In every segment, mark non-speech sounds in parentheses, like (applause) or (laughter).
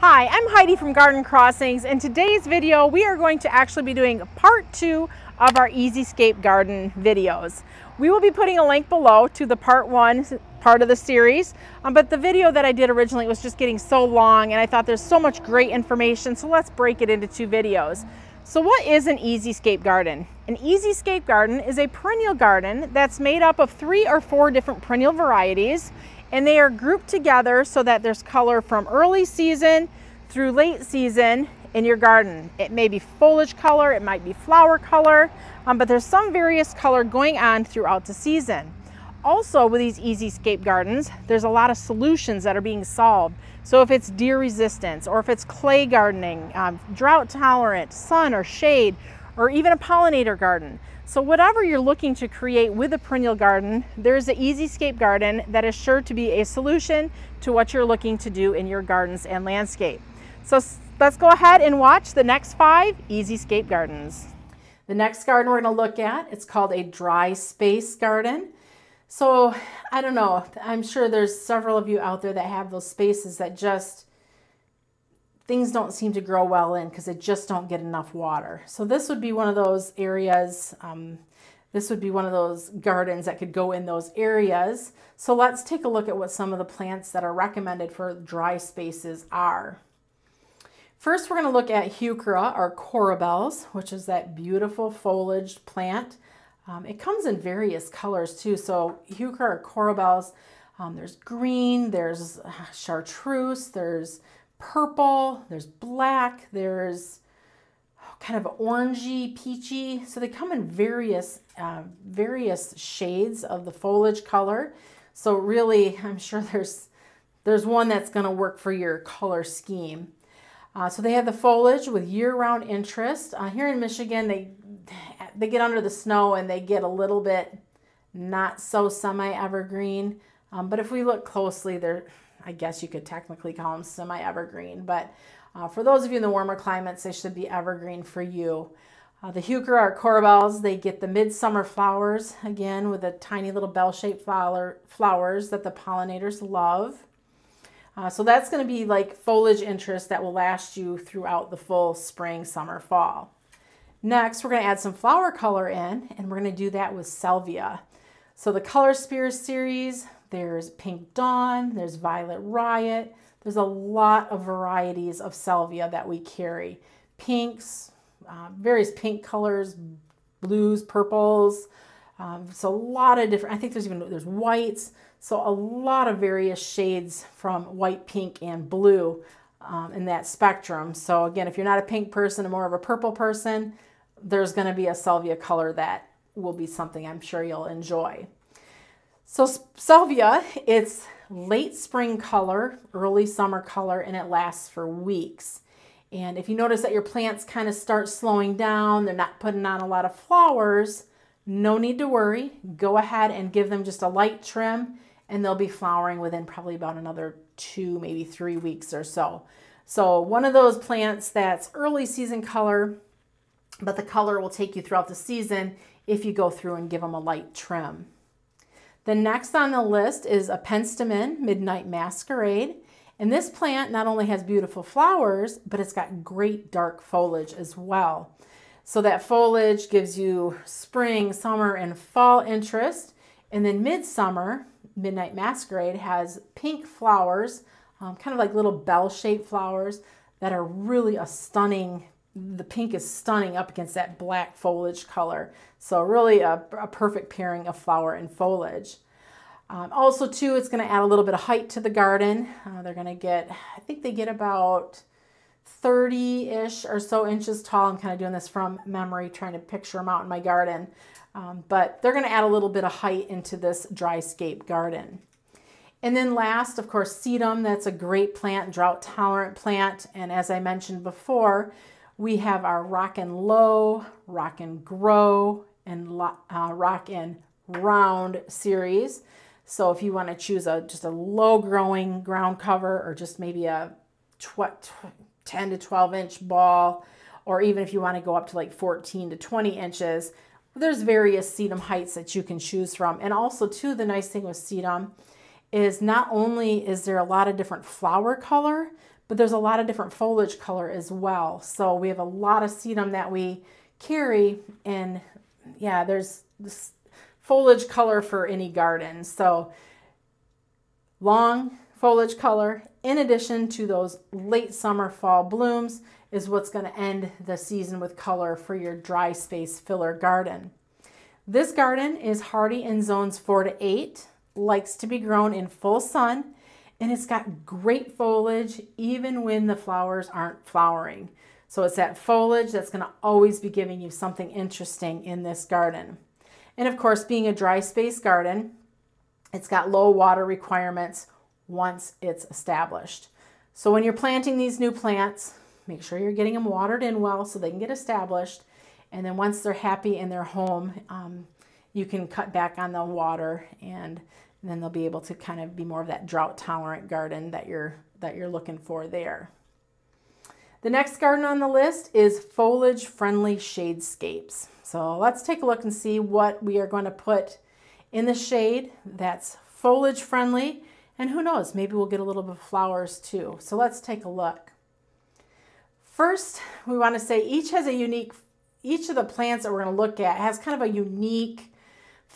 Hi, I'm Heidi from Garden Crossings. In today's video, we are going to actually be doing part two of our EZ Scape Garden videos. We will be putting a link below to the part one part of the series, um, but the video that I did originally was just getting so long and I thought there's so much great information, so let's break it into two videos. So what is an EZ Scape garden? An EZ Scape garden is a perennial garden that's made up of three or four different perennial varieties and they are grouped together so that there's color from early season through late season in your garden. It may be foliage color, it might be flower color, um, but there's some various color going on throughout the season. Also with these EZ Scape gardens, there's a lot of solutions that are being solved. So if it's deer resistance or if it's clay gardening, um, drought tolerant, sun or shade, or even a pollinator garden. So whatever you're looking to create with a perennial garden, there's an EZ Scape garden that is sure to be a solution to what you're looking to do in your gardens and landscape. So let's go ahead and watch the next five EZ Scape gardens. The next garden we're going to look at, it's called a dry space garden. So I don't know, I'm sure there's several of you out there that have those spaces that just things don't seem to grow well in because they just don't get enough water. So this would be one of those areas, um, this would be one of those gardens that could go in those areas. So let's take a look at what some of the plants that are recommended for dry spaces are. First, we're going to look at Heuchera or Coral Bells, which is that beautiful foliaged plant. Um, it comes in various colors too. So Heuchera or Coral Bells, um, there's green, there's chartreuse, there's purple, there's black, there's kind of orangey, peachy. So they come in various, uh, various shades of the foliage color. So really, (laughs) I'm sure there's, there's one that's gonna work for your color scheme. Uh, so they have the foliage with year-round interest. Uh, here in Michigan, they, they get under the snow and they get a little bit not so semi-evergreen. Um, but if we look closely, they're I guess you could technically call them semi-evergreen, but uh, for those of you in the warmer climates, they should be evergreen for you. Uh, the Heuchera or coral bells, they get the midsummer flowers, again, with the tiny little bell-shaped flower, flowers that the pollinators love. Uh, so that's going to be like foliage interest that will last you throughout the full spring, summer, fall. Next, we're going to add some flower color in, and we're going to do that with salvia. So the Color Spires series, there's Pink Dawn, there's Violet Riot. There's a lot of varieties of salvia that we carry. Pinks, uh, various pink colors, blues, purples. Um, so a lot of different, I think there's even, there's whites. So a lot of various shades from white, pink, and blue um, in that spectrum. So again, if you're not a pink person and more of a purple person, there's going to be a salvia color that will be something I'm sure you'll enjoy. So salvia, it's late spring color, early summer color, and it lasts for weeks. And if you notice that your plants kind of start slowing down, they're not putting on a lot of flowers, no need to worry. Go ahead and give them just a light trim and they'll be flowering within probably about another two, maybe three weeks or so. So one of those plants that's early season color, but the color will take you throughout the season if you go through and give them a light trim. The next on the list is a penstemon Midnight Masquerade. And this plant not only has beautiful flowers, but it's got great dark foliage as well. So that foliage gives you spring, summer, and fall interest. And then midsummer, Midnight Masquerade has pink flowers, um, kind of like little bell-shaped flowers that are really a stunning the pink is stunning up against that black foliage color. So really a, a perfect pairing of flower and foliage. Um, also too, it's going to add a little bit of height to the garden. Uh, they're going to get, I think they get about 30-ish or so inches tall. I'm kind of doing this from memory, trying to picture them out in my garden. Um, but they're going to add a little bit of height into this dryscape garden. And then last, of course, sedum. That's a great plant, drought tolerant plant. And as I mentioned before, we have our Rock and Low, Rock and Grow, and uh, Rock and Round series. So if you want to choose a just a low growing ground cover or just maybe a 10 to 12 inch ball, or even if you want to go up to like 14 to 20 inches, there's various sedum heights that you can choose from. And also too, the nice thing with sedum is not only is there a lot of different flower color, but there's a lot of different foliage color as well. So we have a lot of sedum that we carry and yeah, there's this foliage color for any garden. So long foliage color in addition to those late summer fall blooms is what's going to end the season with color for your dry space filler garden. This garden is hardy in zones 4 to 8, likes to be grown in full sun, and it's got great foliage even when the flowers aren't flowering. So it's that foliage that's going to always be giving you something interesting in this garden. And of course, being a dry space garden, it's got low water requirements once it's established. So when you're planting these new plants, make sure you're getting them watered in well so they can get established. And then once they're happy in their home, um, you can cut back on the water and then they'll be able to kind of be more of that drought tolerant garden that you're that you're looking for there. The next garden on the list is foliage friendly shadescapes. So let's take a look and see what we are going to put in the shade that's foliage friendly and who knows, maybe we'll get a little bit of flowers too. So let's take a look. First, we want to say each has a unique each of the plants that we're going to look at has kind of a unique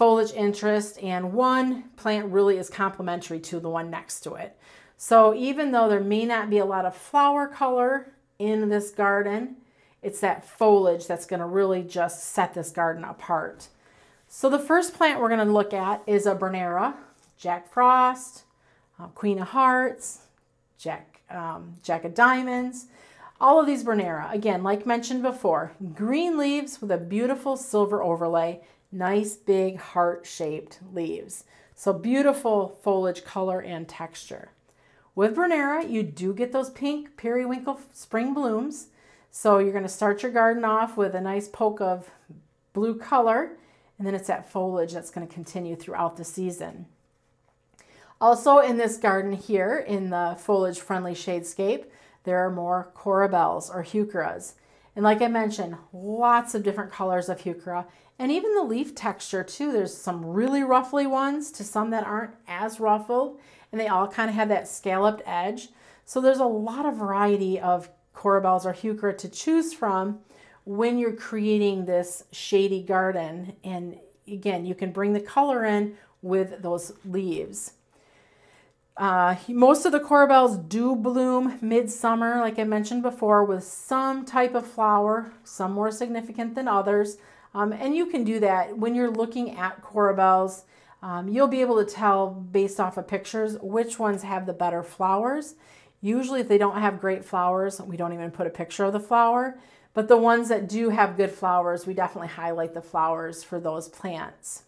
foliage interest and one plant really is complementary to the one next to it. So even though there may not be a lot of flower color in this garden, it's that foliage that's going to really just set this garden apart. So the first plant we're going to look at is a Brunnera, Jack Frost, uh, Queen of Hearts, Jack, um, Jack of Diamonds. All of these Brunnera, again, like mentioned before, green leaves with a beautiful silver overlay, nice big heart-shaped leaves. So beautiful foliage color and texture. With Brunnera, you do get those pink periwinkle spring blooms. So you're going to start your garden off with a nice poke of blue color, and then it's that foliage that's going to continue throughout the season. Also in this garden here, in the foliage-friendly shadescape, there are more coral bells or heucheras. And like I mentioned, lots of different colors of heuchera and even the leaf texture too. There's some really ruffly ones to some that aren't as ruffled and they all kind of have that scalloped edge. So there's a lot of variety of coral bells or heuchera to choose from when you're creating this shady garden. And again, you can bring the color in with those leaves. Uh, most of the coral bells do bloom midsummer, like I mentioned before, with some type of flower, some more significant than others. Um, and you can do that when you're looking at coral bells. Um, you'll be able to tell based off of pictures which ones have the better flowers. Usually if they don't have great flowers, we don't even put a picture of the flower. But the ones that do have good flowers, we definitely highlight the flowers for those plants.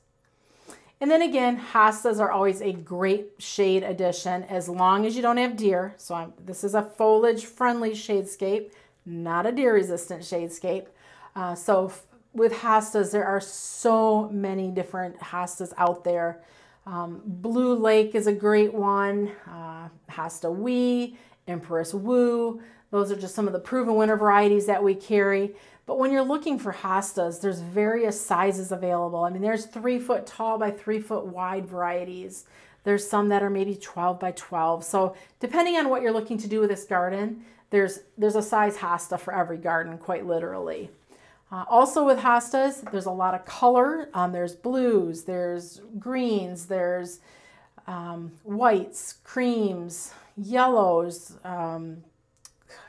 And then again, hostas are always a great shade addition as long as you don't have deer. So I'm, this is a foliage friendly shadescape, not a deer resistant shadescape. Uh, so with hostas, there are so many different hostas out there. Um, Blue Lake is a great one. Uh, Hosta Wee, Empress Wu. Those are just some of the Proven Winner varieties that we carry. But when you're looking for hostas, there's various sizes available. I mean, there's three foot tall by three foot wide varieties. There's some that are maybe 12 by 12. So depending on what you're looking to do with this garden, there's, there's a size hosta for every garden, quite literally. Uh, also with hostas, there's a lot of color. Um, there's blues, there's greens, there's um, whites, creams, yellows, um,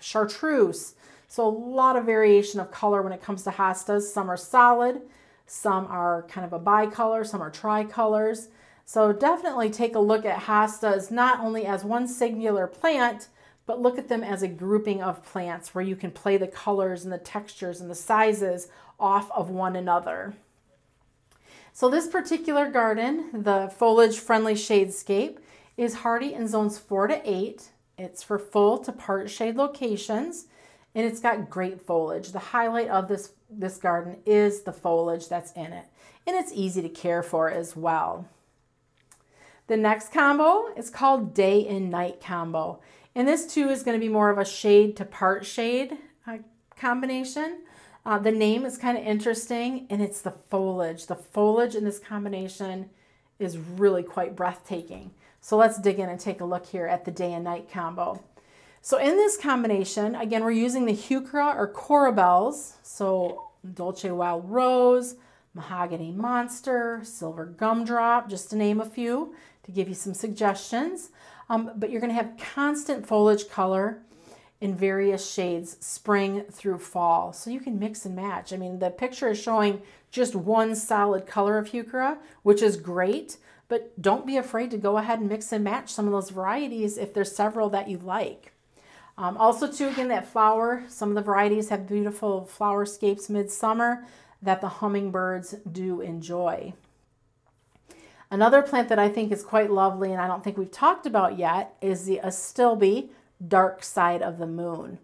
chartreuse. So a lot of variation of color when it comes to hostas. Some are solid, some are kind of a bicolor, some are tricolors. So definitely take a look at hostas not only as one singular plant, but look at them as a grouping of plants where you can play the colors and the textures and the sizes off of one another. So this particular garden, the foliage friendly shadescape, is hardy in zones four to eight. It's for full to part shade locations and it's got great foliage. The highlight of this, this garden is the foliage that's in it, and it's easy to care for as well. The next combo is called day and night combo. And this too is going to be more of a shade to part shade uh, combination. Uh, the name is kind of interesting and it's the foliage. The foliage in this combination is really quite breathtaking. So let's dig in and take a look here at the day and night combo. So in this combination, again, we're using the Heuchera or Coral Bells. So Dolce Wild Rose, Mahogany Monster, Silver Gumdrop, just to name a few to give you some suggestions. Um, but you're going to have constant foliage color in various shades spring through fall. So you can mix and match. I mean, the picture is showing just one solid color of Heuchera, which is great, but don't be afraid to go ahead and mix and match some of those varieties if there's several that you like. Um, also too, again, that flower, some of the varieties have beautiful flower scapes midsummer that the hummingbirds do enjoy. Another plant that I think is quite lovely and I don't think we've talked about yet is the Astilbe Dark Side of the Moon.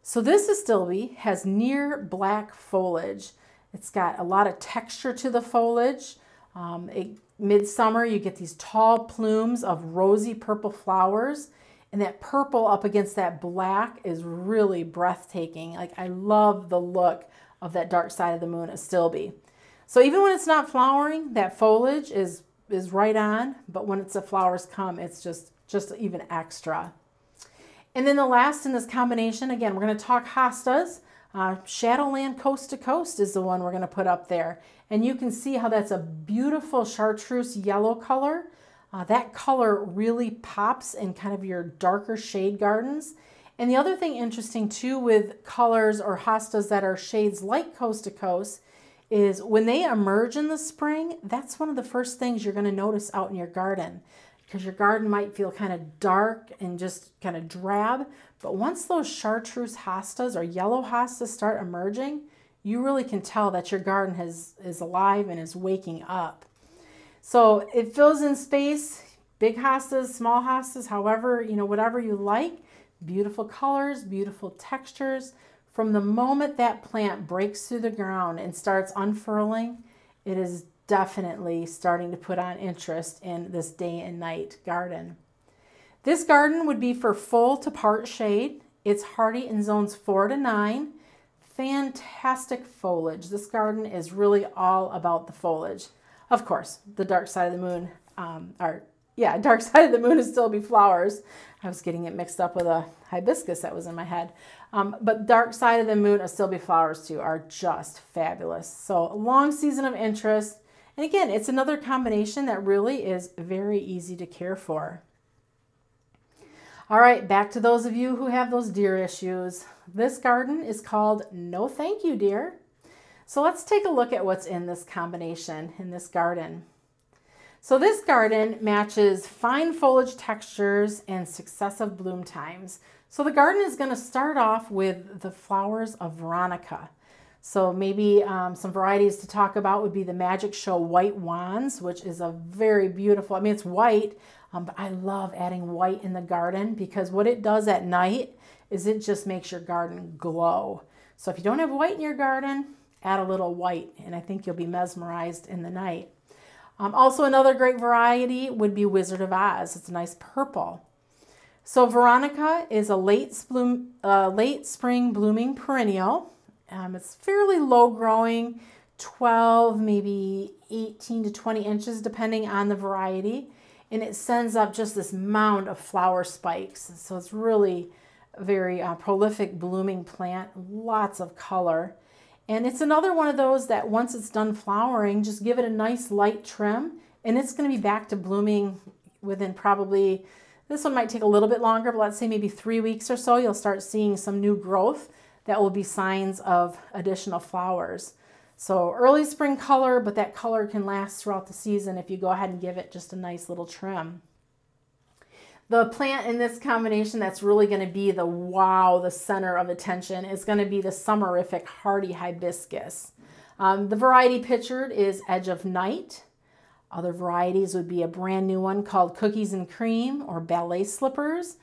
So this Astilbe has near black foliage. It's got a lot of texture to the foliage. Um, it, midsummer, you get these tall plumes of rosy purple flowers and that purple up against that black is really breathtaking. Like I love the look of that dark side of the moon Astilbe. So even when it's not flowering, that foliage is is right on, but when it's the flowers come, it's just just even extra. And then the last in this combination, again, we're going to talk hostas. Uh, Shadowland Coast to Coast is the one we're going to put up there. And you can see how that's a beautiful chartreuse yellow color. Uh, that color really pops in kind of your darker shade gardens. And the other thing interesting too with colors or hostas that are shades like Coast to Coast is when they emerge in the spring, that's one of the first things you're going to notice out in your garden because your garden might feel kind of dark and just kind of drab. But once those chartreuse hostas or yellow hostas start emerging, you really can tell that your garden has, is alive and is waking up. So it fills in space, big hostas, small hostas, however, you know, whatever you like. Beautiful colors, beautiful textures. From the moment that plant breaks through the ground and starts unfurling, it is definitely starting to put on interest in this day and night garden. This garden would be for full to part shade. It's hardy in zones four to nine. Fantastic foliage. This garden is really all about the foliage. Of course, the dark side of the moon, um, or yeah, (laughs) dark side of the moon Astilbe flowers. I was getting it mixed up with a hibiscus that was in my head. Um, but dark side of the moon Astilbe flowers too are just fabulous. So long season of interest. And again, it's another combination that really is very easy to care for. All right, back to those of you who have those deer issues. This garden is called No Thank You Deer. So let's take a look at what's in this combination in this garden. So this garden matches fine foliage textures and successive bloom times. So the garden is going to start off with the flowers of Veronica. So maybe um, some varieties to talk about would be the Magic Show White Wands, which is a very beautiful, I mean, it's white, um, but I love adding white in the garden because what it does at night is it just makes your garden glow. So if you don't have white in your garden, add a little white and I think you'll be mesmerized in the night. Um, also another great variety would be Wizard of Oz. It's a nice purple. So Veronica is a late, bloom, uh, late spring blooming perennial. Um, it's fairly low growing, 12, maybe 18 to 20 inches, depending on the variety. And it sends up just this mound of flower spikes. So it's really a very uh, prolific blooming plant, lots of color. And it's another one of those that once it's done flowering, just give it a nice light trim and it's going to be back to blooming within probably this one might take a little bit longer, but let's say maybe three weeks or so, you'll start seeing some new growth that will be signs of additional flowers. So early spring color, but that color can last throughout the season if you go ahead and give it just a nice little trim. The plant in this combination that's really going to be the wow, the center of attention is going to be the summerific hardy hibiscus. Um, the variety pictured is Edge of Night. Other varieties would be a brand new one called Cookies and Cream or Ballet Slippers.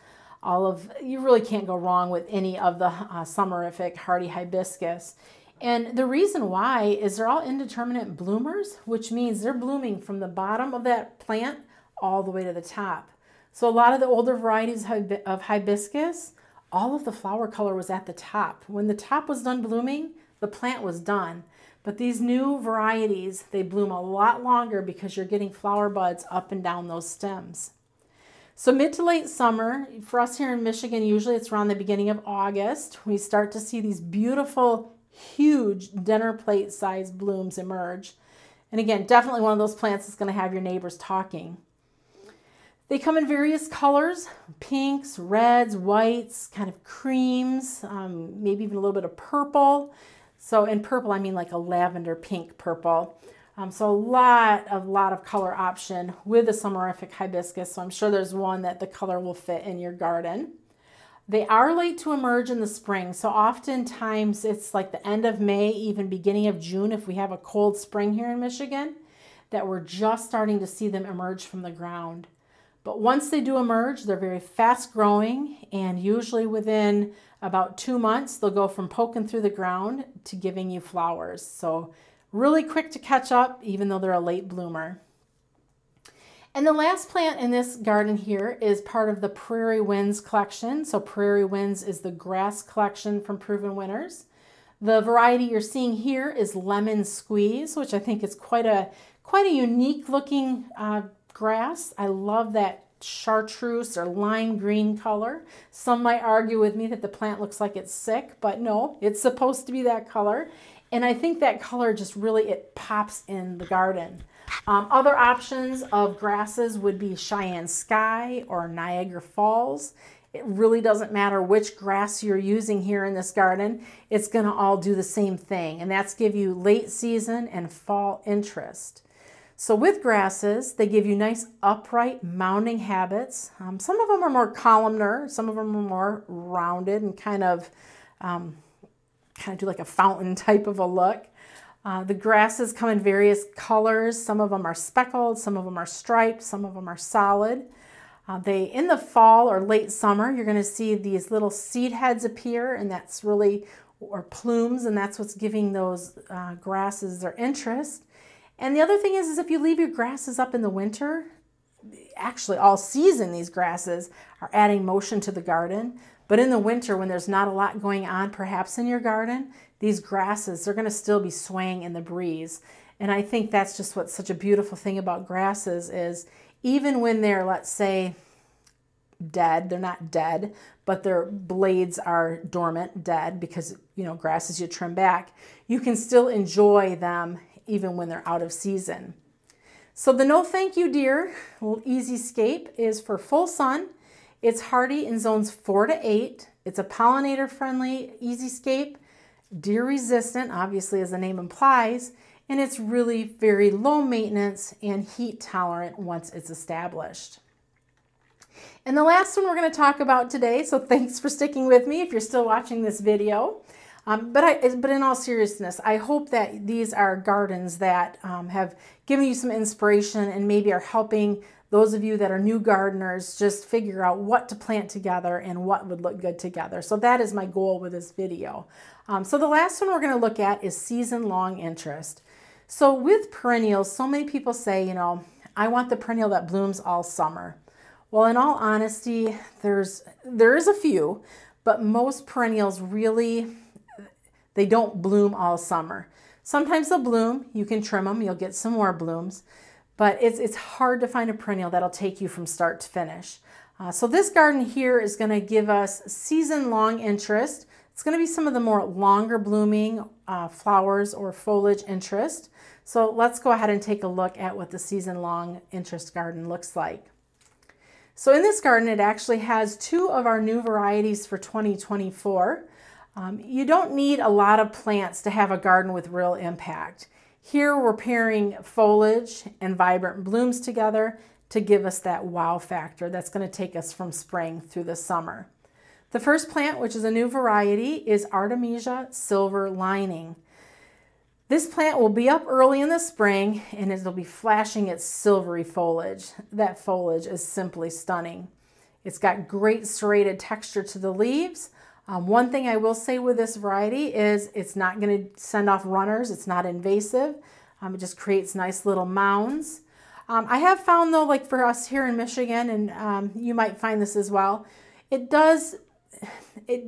All of you really can't go wrong with any of the uh, summerific hardy hibiscus. And the reason why is they're all indeterminate bloomers, which means they're blooming from the bottom of that plant all the way to the top. So a lot of the older varieties of hibiscus, all of the flower color was at the top. When the top was done blooming, the plant was done. But these new varieties, they bloom a lot longer because you're getting flower buds up and down those stems. So mid to late summer, for us here in Michigan, usually it's around the beginning of August, we start to see these beautiful, huge dinner plate size blooms emerge. And again, definitely one of those plants that's going to have your neighbors talking. They come in various colors, pinks, reds, whites, kind of creams, um, maybe even a little bit of purple. So in purple, I mean like a lavender pink purple. Um, so a lot of lot of color option with the summerific hibiscus. So I'm sure there's one that the color will fit in your garden. They are late to emerge in the spring. So oftentimes it's like the end of May, even beginning of June, if we have a cold spring here in Michigan, that we're just starting to see them emerge from the ground. But once they do emerge, they're very fast growing and usually within about two months, they'll go from poking through the ground to giving you flowers. So really quick to catch up, even though they're a late bloomer. And the last plant in this garden here is part of the Prairie Winds collection. So Prairie Winds is the grass collection from Proven Winners. The variety you're seeing here is Lemon Squeeze, which I think is quite a quite a unique looking uh, grass. I love that chartreuse or lime green color. Some might argue with me that the plant looks like it's sick, but no, it's supposed to be that color. And I think that color just really, it pops in the garden. Um, other options of grasses would be Cheyenne Sky or Niagara Falls. It really doesn't matter which grass you're using here in this garden. It's going to all do the same thing, and that's give you late season and fall interest. So with grasses, they give you nice upright mounding habits. Um, some of them are more columnar, some of them are more rounded and kind of um, kind of do like a fountain (laughs) type of a look. Uh, the grasses come in various colors. Some of them are speckled, some of them are striped, some of them are solid. Uh, they in the fall or late summer, you're going to see these little seed heads appear, and that's really or plumes, and that's what's giving those uh, grasses their interest. And the other thing is, is if you leave your grasses up in the winter, actually all season these grasses are adding motion to the garden. But in the winter, when there's not a lot going on, perhaps in your garden, these grasses, they're going to still be swaying in the breeze. And I think that's just what's such a beautiful thing about grasses is even when they're, let's say, dead, they're not dead, but their blades are dormant, dead, because, you know, grasses you trim back, you can still enjoy them even when they're out of season. So the no thank you deer, EZ Scape, is for full sun. It's hardy in zones four to eight. It's a pollinator friendly EZ Scape, deer resistant, obviously as the name implies, and it's really very low maintenance and heat tolerant once it's established. And the last one we're going to talk about today, so thanks for sticking with me if you're still watching this video, um, but, I, but in all seriousness, I hope that these are gardens that um, have given you some inspiration and maybe are helping those of you that are new gardeners just figure out what to plant together and what would look good together. So that is my goal with this video. Um, so the last one we're going to look at is season-long interest. So with perennials, so many people say, you know, I want the perennial that blooms all summer. Well, in all honesty, there's there is a few, but most perennials really they don't bloom all summer. Sometimes they'll bloom, you can trim them, you'll get some more blooms, but it's, it's hard to find a perennial that'll take you from start to finish. Uh, so this garden here is gonna give us season-long interest. It's gonna be some of the more longer blooming uh, flowers or foliage interest. So let's go ahead and take a look at what the season-long interest garden looks like. So in this garden, it actually has two of our new varieties for 2024. Um, you don't need a lot of plants to have a garden with real impact. Here we're pairing foliage and vibrant blooms together to give us that wow factor that's going to take us from spring through the summer. The first plant, which is a new variety, is Artemisia silver lining. This plant will be up early in the spring and it'll be flashing its silvery foliage. That foliage is simply stunning. It's got great serrated texture to the leaves, um, one thing I will say with this variety is it's not going to send off runners. It's not invasive. Um, it just creates nice little mounds. Um, I have found though, like for us here in Michigan, and um, you might find this as well, it does, it,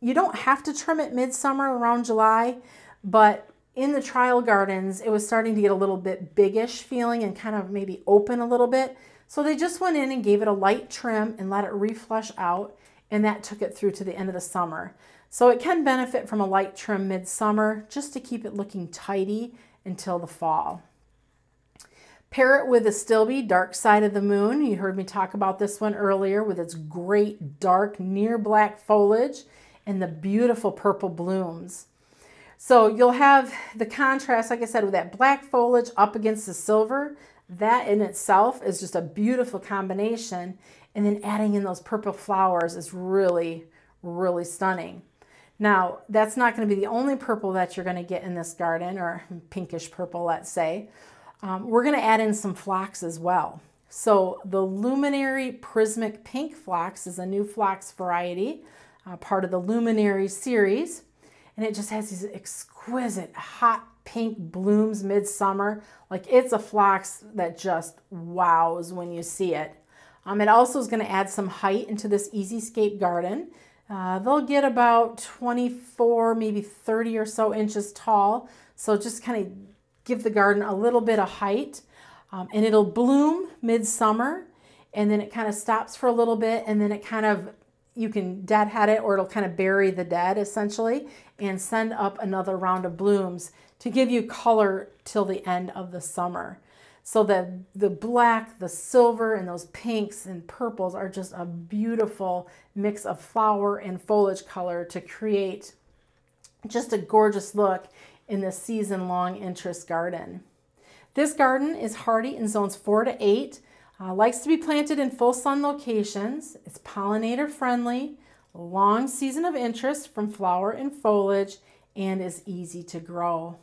you don't have to trim it midsummer around July, but in the trial gardens, it was starting to get a little bit biggish feeling and kind of maybe open a little bit. So they just went in and gave it a light trim and let it reflush out and that took it through to the end of the summer. So it can benefit from a light trim midsummer just to keep it looking tidy until the fall. Pair it with the Astilbe Dark Side of the Moon. You heard me talk about this one earlier with its great dark near black foliage and the beautiful purple blooms. So you'll have the contrast, like I said, with that black foliage up against the silver. That in itself is just a beautiful combination. And then adding in those purple flowers is really, really stunning. Now, that's not going to be the only purple that you're going to get in this garden, or pinkish purple, let's say. Um, we're going to add in some phlox as well. So the Luminary Prismic Pink Phlox is a new phlox variety, uh, part of the Luminary series. And it just has these exquisite hot pink blooms midsummer. Like it's a phlox that just wows when you see it. Um, it also is going to add some height into this EZ Scape garden. Uh, they'll get about 24, maybe 30 or so inches tall. So just kind of give the garden a little bit of height. Um, and it'll bloom midsummer and then it kind of stops for a little bit and then it kind of, you can deadhead it or it'll kind of bury the dead essentially and send up another round of blooms to give you color till the end of the summer. So the, the black, the silver, and those pinks and purples are just a beautiful mix of flower and foliage color to create just a gorgeous look in the season-long interest garden. This garden is hardy in zones 4 to 8, uh, likes to be planted in full sun locations, it's pollinator friendly, long season of interest from flower and foliage, and is easy to grow.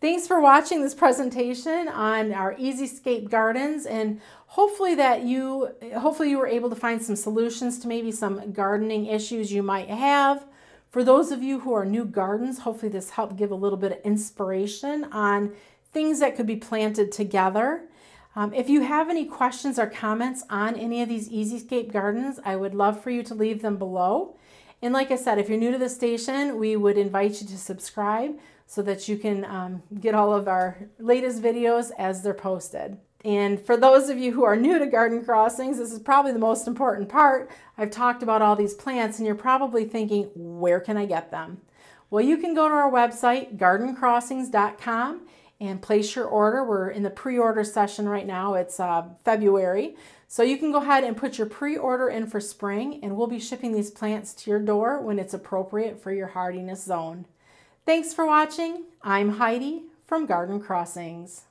Thanks for watching this presentation on our EZ Scape Gardens and hopefully that you hopefully you were able to find some solutions to maybe some gardening issues you might have. For those of you who are new gardens, hopefully this helped give a little bit of inspiration on things that could be planted together. Um, if you have any questions or comments on any of these EZ Scape gardens, I would love for you to leave them below. And like I said, if you're new to the station, we would invite you to subscribe so that you can um, get all of our latest videos as they're posted. And for those of you who are new to Garden Crossings, this is probably the most important part. I've talked about all these plants and you're probably thinking, where can I get them? Well, you can go to our website, gardencrossings.com and place your order. We're in the pre-order session right now. It's uh, February. So you can go ahead and put your pre-order in for spring and we'll be shipping these plants to your door when it's appropriate for your hardiness zone. Thanks for watching. I'm Heidi from Garden Crossings.